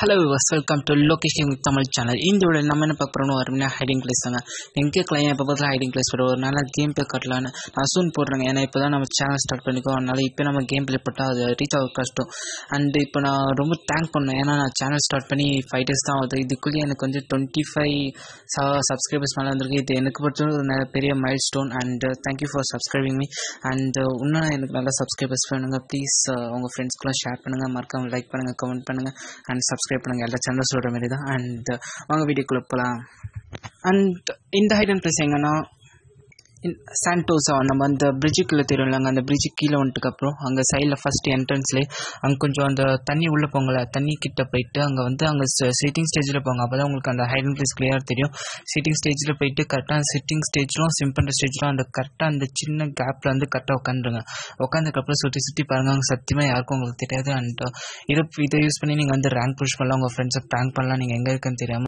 Hello viewers welcome to Lokesh Tamil channel இந்த video நம்ம என்ன பார்க்க வரும்னா ஹைடிங் பிளேஸ் தாங்க. நீங்கள் கேட்கலாம் இப்போ பதில் ஹைடிங் பிளேஸ் வரும் ஒரு நாள் கேம் பிளே கட்டலான்னு நான் சூன் போடுறேங்க. ஏன்னா இப்போ தான் நம்ம சேனல் ஸ்டார்ட் பண்ணிக்கோ அதனால் இப்போ நம்ம கேம் பிளே போட்டால் அது ரீச் ஆக கஷ்டம். அண்ட் இப்போ நான் ரொம்ப தேங்க் பண்ணேன். ஏன்னா நான் சேனல் ஸ்டார்ட் பண்ணி ஃபைவ் டேஸ் தான் ஆகுது. இதுக்குள்ளேயே எனக்கு வந்து டுவெண்ட்டி ஃபைவ் சப்ஸ்கிரைபர்ஸ் மேலே வந்திருக்கு. இது எனக்கு பொறுத்தவரை ஒரு பெரிய milestone and thank you for subscribing me and இன்னும் எனக்கு நல்லா சப்ஸ்கிரைபர்ஸ் பண்ணுங்கள் ப்ளீஸ் உங்கள் ஃப்ரெண்ட்ஸ்க்குலாம் ஷேர் பண்ணுங்கள் மறக்காமல் லைக் பண்ணுங்கள் கமெண்ட் பண்ணுங்கள் அண்ட் சப்ஸ்கிரைப் பண்ணுங்கள் எல்லா சேனலும் சொல்கிற மாதிரி தான் அண்ட் வாங்க வீடியோக்குள்ளே போகலாம் அண்ட் இந்த ஹைடன் ப்ரைஸ் எங்கன்னா சான்டோஸா நம்ம அந்த பிரிட்ஜுக்குள்ளே இல்லைங்க அந்த பிரிட்ஜு கீழே வந்துட்டுக்கப்புறம் அங்கே சைடில் ஃபஸ்ட்டு என்ட்ரன்ஸ்லேயே அங்கே கொஞ்சம் அந்த தண்ணி உள்ளே போங்கல தண்ணி கிட்ட போயிட்டு அங்கே வந்து அங்கே சிட்டிங் ஸ்டேஜில் போங்க அப்போ தான் உங்களுக்கு அந்த ஹைடன் பிளேஸ் கிளியர் தெரியும். சிட்டிங் ஸ்டேஜில் போயிட்டு கரெக்டாக சிட்டிங் ஸ்டேஜ்லும் சிம்பிள் ஸ்டேஜ்லும் அந்த கரெக்டாக அந்த சின்ன கேப்பில் வந்து கரெக்டாக உட்காந்துருங்க. உட்காந்துக்கப்புறம் சுற்றி சுற்றி பாருங்கள் அங்கே சத்தியமாக யாருக்கும் உங்களுக்கு தெரியாது. அண்ட் uh, இதை இதை யூஸ் பண்ணி நீங்கள் வந்து ரேங்க் புஷ் பண்ணலாம் உங்கள் ஃப்ரெண்ட்ஸை ப்ராங்க் பண்ணலாம் நீங்கள் எங்கே இருக்குன்னு தெரியாமல்